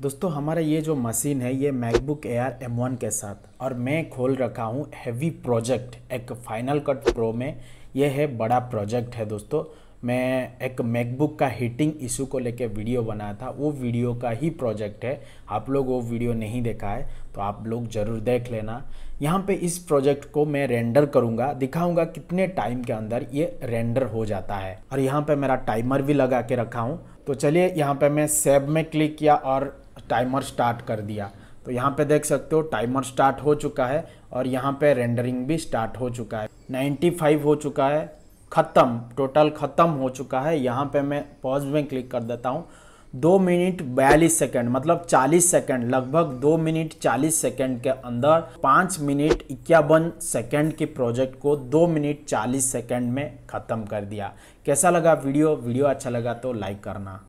दोस्तों, हमारा ये जो मशीन है, ये मैकबुक एयर M1 के साथ, और मैं खोल रखा हूँ हैवी प्रोजेक्ट, एक फाइनल कट प्रो में। ये है बड़ा प्रोजेक्ट है दोस्तों। मैं एक मैकबुक का हीटिंग इशू को लेके वीडियो बनाया था, वो वीडियो का ही प्रोजेक्ट है। आप लोग वो वीडियो नहीं देखा है तो आप लोग ज़रूर देख लेना। यहाँ पे इस प्रोजेक्ट को मैं रेंडर करूँगा, दिखाऊँगा कितने टाइम के अंदर ये रेंडर हो जाता है। और यहाँ पे मेरा टाइमर भी लगा के रखा हूँ। तो चलिए, यहाँ पे मैं सेब में क्लिक किया और टाइमर स्टार्ट कर दिया। तो यहाँ पे देख सकते हो टाइमर स्टार्ट हो चुका है और यहाँ पे रेंडरिंग भी स्टार्ट हो चुका है। 95 हो चुका है, ख़त्म टोटल ख़त्म हो चुका है। यहाँ पे मैं पॉज में क्लिक कर देता हूँ। दो मिनट बयालीस सेकेंड मतलब चालीस सेकेंड लगभग दो मिनट चालीस सेकेंड के अंदर पाँच मिनट इक्यावन सेकेंड के प्रोजेक्ट को दो मिनट चालीस सेकेंड में ख़त्म कर दिया। कैसा लगा वीडियो? वीडियो अच्छा लगा तो लाइक करना।